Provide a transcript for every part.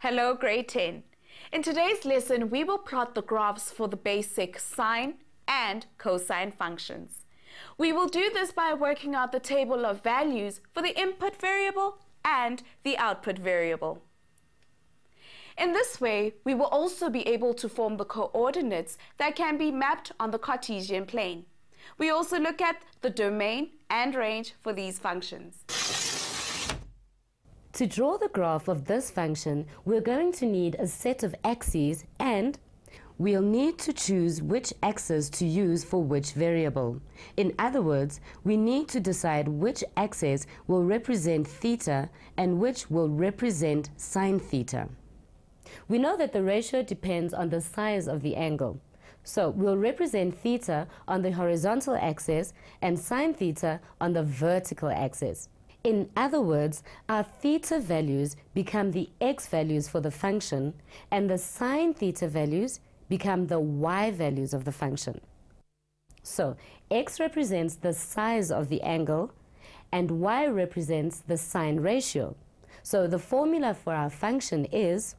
Hello, grade 10. In today's lesson, we will plot the graphs for the basic sine and cosine functions. We will do this by working out the table of values for the input variable and the output variable. In this way, we will also be able to form the coordinates that can be mapped on the Cartesian plane. We also look at the domain and range for these functions. To draw the graph of this function, we're going to need a set of axes and we'll need to choose which axis to use for which variable. In other words, we need to decide which axis will represent theta and which will represent sine theta. We know that the ratio depends on the size of the angle. So we'll represent theta on the horizontal axis and sine theta on the vertical axis. In other words, our theta values become the x values for the function, and the sine theta values become the y values of the function. So, x represents the size of the angle, and y represents the sine ratio. So the formula for our function is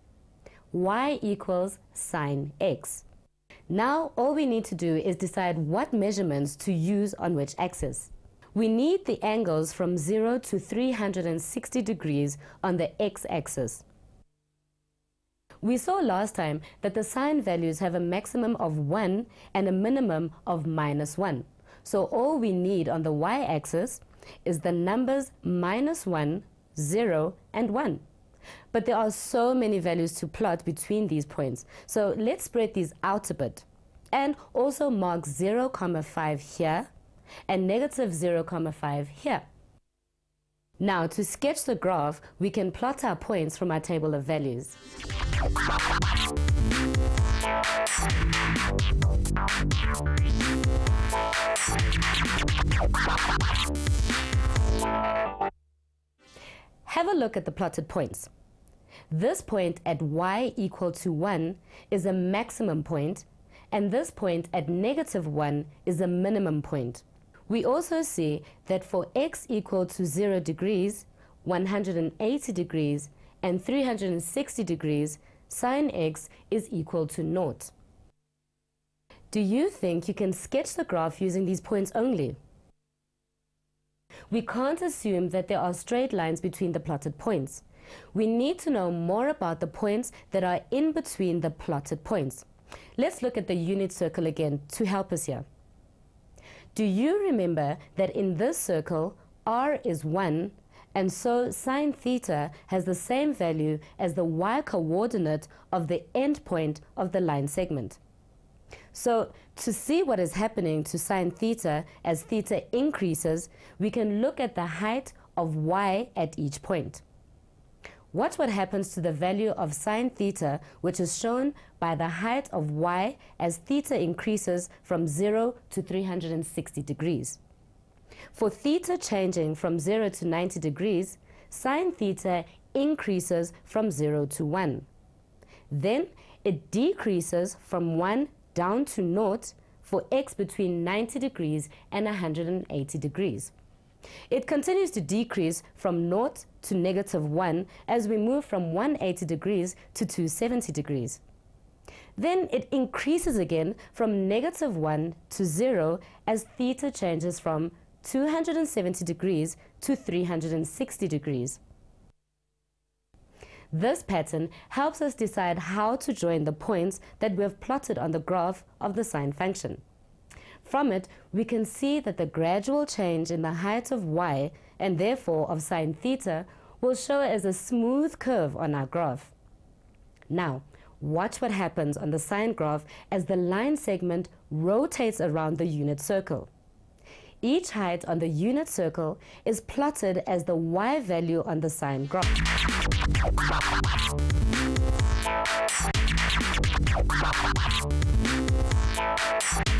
y equals sine x. Now all we need to do is decide what measurements to use on which axis. We need the angles from 0 to 360 degrees on the x-axis. We saw last time that the sine values have a maximum of 1 and a minimum of minus 1. So all we need on the y-axis is the numbers minus 1, 0 and 1. But there are so many values to plot between these points. So let's spread these out a bit. And also mark 0, comma 5 here and negative 0,5 here. Now, to sketch the graph, we can plot our points from our table of values. Have a look at the plotted points. This point at y equal to 1 is a maximum point, and this point at negative 1 is a minimum point. We also see that for x equal to 0 degrees, 180 degrees, and 360 degrees, sine x is equal to naught. Do you think you can sketch the graph using these points only? We can't assume that there are straight lines between the plotted points. We need to know more about the points that are in between the plotted points. Let's look at the unit circle again to help us here. Do you remember that in this circle, r is 1, and so sine theta has the same value as the y-coordinate of the endpoint of the line segment. So to see what is happening to sine theta as theta increases, we can look at the height of y at each point. Watch what happens to the value of sine theta, which is shown by the height of y as theta increases from 0 to 360 degrees. For theta changing from 0 to 90 degrees, sine theta increases from 0 to 1. Then it decreases from 1 down to 0 for x between 90 degrees and 180 degrees. It continues to decrease from 0 to negative 1 as we move from 180 degrees to 270 degrees. Then it increases again from negative 1 to 0 as theta changes from 270 degrees to 360 degrees. This pattern helps us decide how to join the points that we have plotted on the graph of the sine function. From it, we can see that the gradual change in the height of y, and therefore of sine theta, will show as a smooth curve on our graph. Now, watch what happens on the sine graph as the line segment rotates around the unit circle. Each height on the unit circle is plotted as the y value on the sine graph. Bye.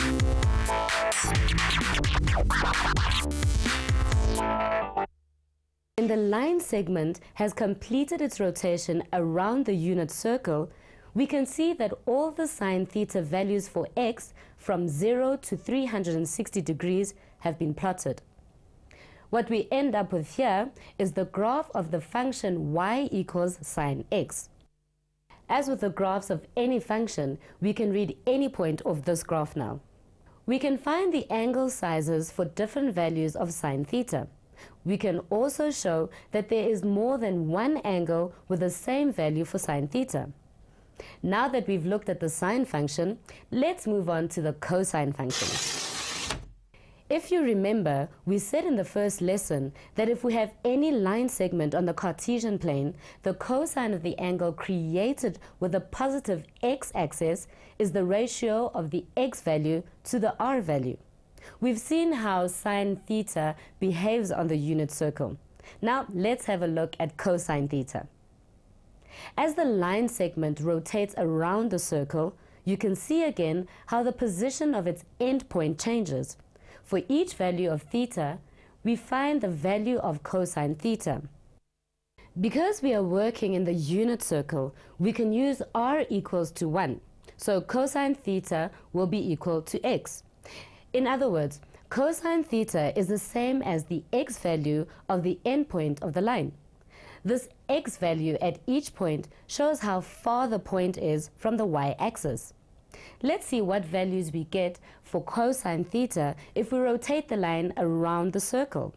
When the line segment has completed its rotation around the unit circle, we can see that all the sine theta values for x from 0 to 360 degrees have been plotted. What we end up with here is the graph of the function y equals sine x. As with the graphs of any function, we can read any point of this graph now. We can find the angle sizes for different values of sine theta. We can also show that there is more than one angle with the same value for sine theta. Now that we've looked at the sine function, let's move on to the cosine function. If you remember, we said in the first lesson that if we have any line segment on the Cartesian plane, the cosine of the angle created with the positive x-axis is the ratio of the x value to the r value. We've seen how sine theta behaves on the unit circle. Now let's have a look at cosine theta. As the line segment rotates around the circle, you can see again how the position of its endpoint changes. For each value of theta, we find the value of cosine theta. Because we are working in the unit circle, we can use r equals to 1. So cosine theta will be equal to x. In other words, cosine theta is the same as the x value of the endpoint of the line. This x value at each point shows how far the point is from the y-axis. Let's see what values we get for cosine theta if we rotate the line around the circle.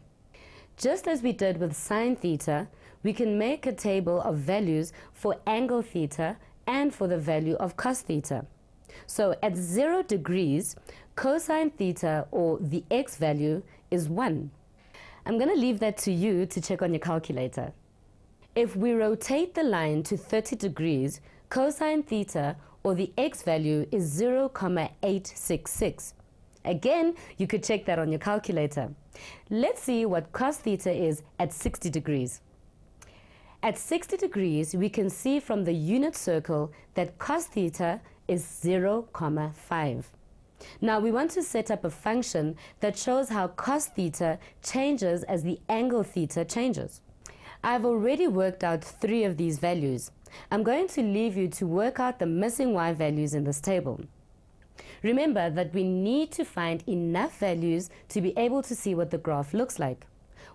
Just as we did with sine theta, we can make a table of values for angle theta and for the value of cos theta. So at 0 degrees, cosine theta or the x value is 1. I'm going to leave that to you to check on your calculator. If we rotate the line to 30 degrees, cosine theta or the x value is 0,866. Again, you could check that on your calculator. Let's see what cos theta is at 60 degrees. At 60 degrees, we can see from the unit circle that cos theta is 0,5. Now we want to set up a function that shows how cos theta changes as the angle theta changes. I've already worked out three of these values. I'm going to leave you to work out the missing y values in this table. Remember that we need to find enough values to be able to see what the graph looks like.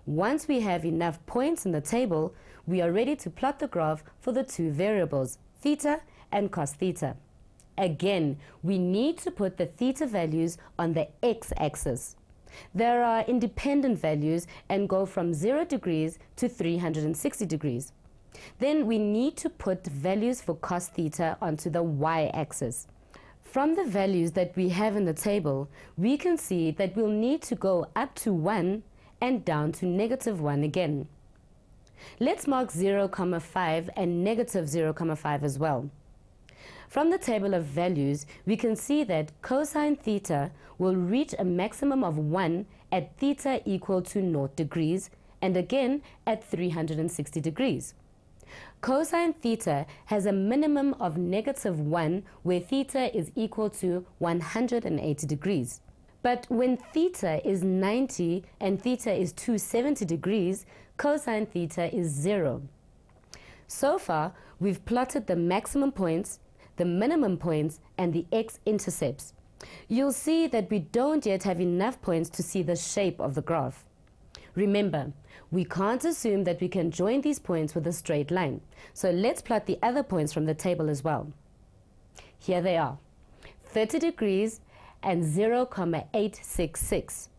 Once we have enough points in the table, we are ready to plot the graph for the two variables, theta and cos theta. Again, we need to put the theta values on the x-axis. There are independent values and go from 0 degrees to 360 degrees. Then we need to put values for cos theta onto the y-axis. From the values that we have in the table, we can see that we'll need to go up to 1 and down to negative 1 again. Let's mark 0, 0,5 and negative 0, 0,5 as well. From the table of values, we can see that cosine theta will reach a maximum of 1 at theta equal to 0 degrees and again at 360 degrees. Cosine theta has a minimum of negative 1 where theta is equal to 180 degrees. But when theta is 90 and theta is 270 degrees, cosine theta is 0. So far, we've plotted the maximum points, the minimum points, and the x-intercepts. You'll see that we don't yet have enough points to see the shape of the graph. Remember, we can't assume that we can join these points with a straight line. So let's plot the other points from the table as well. Here they are, 30 degrees and 0,866,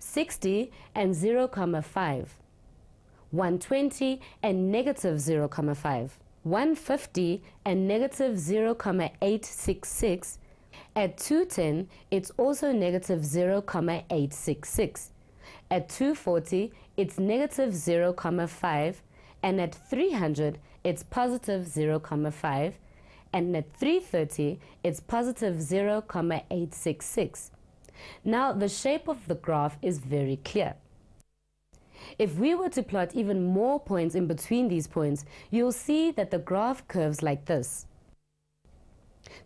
60 and 0,5, 120 and negative 0,5, 150 and negative 0.866. At 210, it's also negative 0.866. At 240, it's negative 0.5. And at 300, it's positive 0.5. And at 330, it's positive 0.866. Now, the shape of the graph is very clear. If we were to plot even more points in between these points, you'll see that the graph curves like this.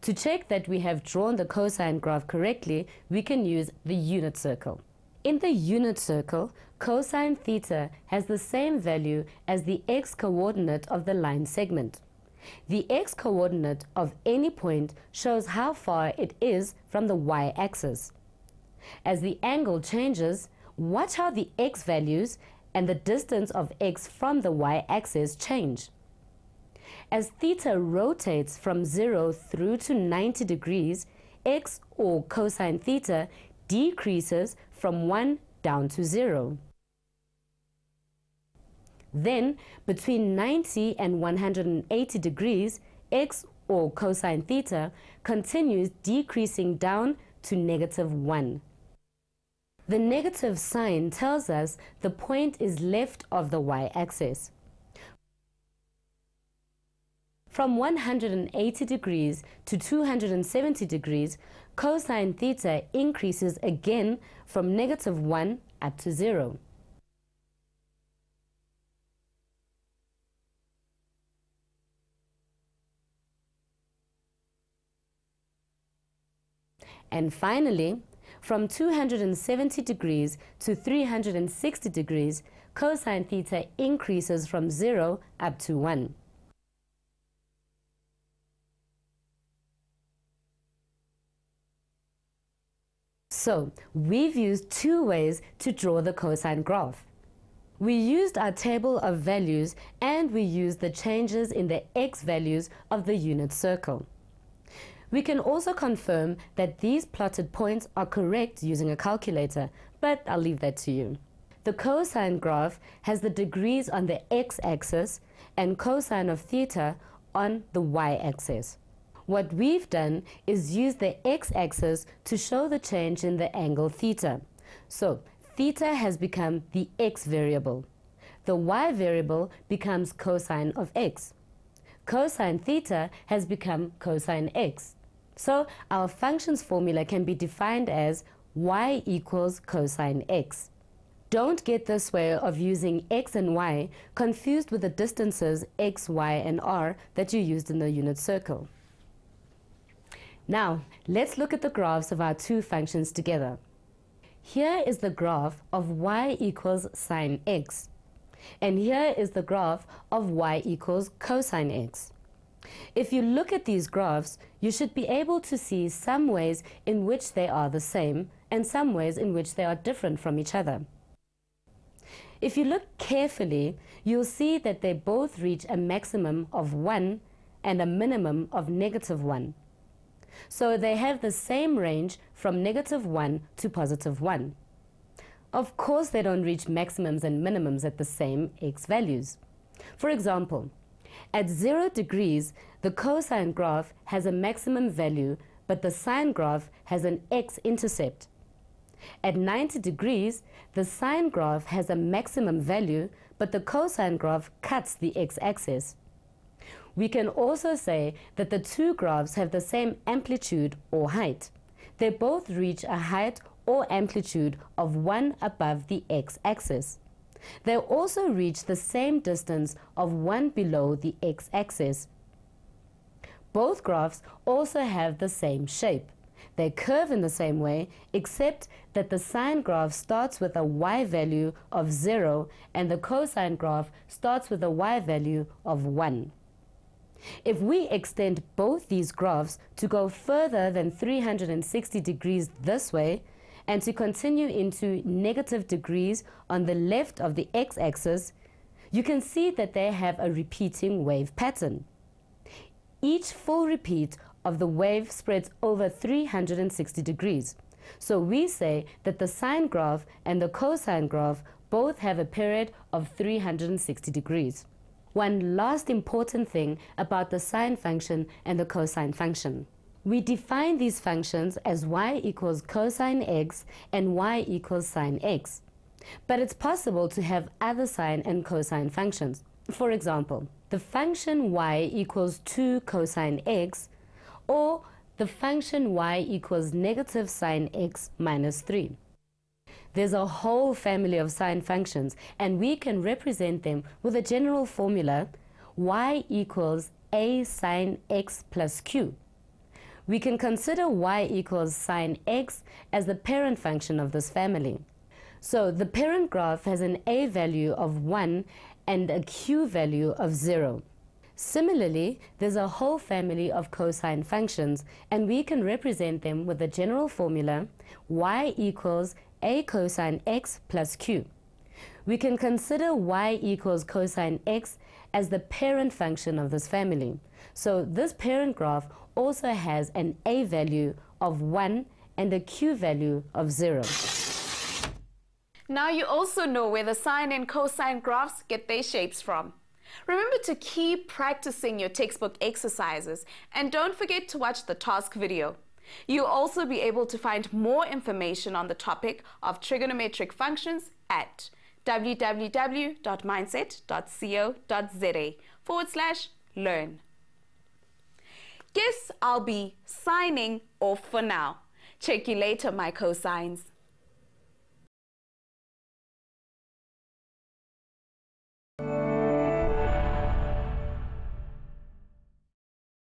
To check that we have drawn the cosine graph correctly, we can use the unit circle. In the unit circle, cosine theta has the same value as the x-coordinate of the line segment. The x-coordinate of any point shows how far it is from the y-axis. As the angle changes, watch how the x values and the distance of x from the y-axis change. As theta rotates from 0 through to 90 degrees, x or cosine theta decreases from 1 down to 0. Then, between 90 and 180 degrees, x or cosine theta continues decreasing down to negative 1. The negative sign tells us the point is left of the y-axis. From 180 degrees to 270 degrees, cosine theta increases again from negative 1 up to 0. And finally, from 270 degrees to 360 degrees, cosine theta increases from 0 up to 1. So, we've used two ways to draw the cosine graph. We used our table of values and we used the changes in the x values of the unit circle. We can also confirm that these plotted points are correct using a calculator, but I'll leave that to you. The cosine graph has the degrees on the x-axis and cosine of theta on the y-axis. What we've done is use the x-axis to show the change in the angle theta. So theta has become the x variable. The y variable becomes cosine of x. Cosine theta has become cosine x. So our functions formula can be defined as y equals cosine x. Don't get this way of using x and y confused with the distances x, y, and r that you used in the unit circle. Now, let's look at the graphs of our two functions together. Here is the graph of y equals sine x. And here is the graph of y equals cosine x. If you look at these graphs, you should be able to see some ways in which they are the same and some ways in which they are different from each other. If you look carefully, you'll see that they both reach a maximum of 1 and a minimum of negative 1. So they have the same range from negative 1 to positive 1. Of course, they don't reach maximums and minimums at the same x values. For example, at 0 degrees, the cosine graph has a maximum value, but the sine graph has an x-intercept. At 90 degrees, the sine graph has a maximum value, but the cosine graph cuts the x-axis. We can also say that the two graphs have the same amplitude or height. They both reach a height or amplitude of 1 above the x-axis. They also reach the same distance of 1 below the x-axis. Both graphs also have the same shape. They curve in the same way, except that the sine graph starts with a y value of 0 and the cosine graph starts with a y value of 1. If we extend both these graphs to go further than 360 degrees this way, and to continue into negative degrees on the left of the x-axis, you can see that they have a repeating wave pattern. Each full repeat of the wave spreads over 360 degrees. So we say that the sine graph and the cosine graph both have a period of 360 degrees. one last important thing about the sine function and the cosine function. We define these functions as y equals cosine x and y equals sine x. But it's possible to have other sine and cosine functions. For example, the function y equals 2 cosine x or the function y equals negative sine x minus 3. There's a whole family of sine functions and we can represent them with a general formula y equals a sine x plus q. We can consider y equals sine x as the parent function of this family. So the parent graph has an a value of 1 and a q value of 0. Similarly, there's a whole family of cosine functions, and we can represent them with the general formula y equals a cosine x plus q. We can consider y equals cosine x as the parent function of this family. So this parent graph also has an A value of 1 and a Q value of 0. Now you also know where the sine and cosine graphs get their shapes from. Remember to keep practicing your textbook exercises and don't forget to watch the task video. You'll also be able to find more information on the topic of trigonometric functions at www.mindset.co.za forward slash learn. Guess I'll be signing off for now. Check you later, my cosines.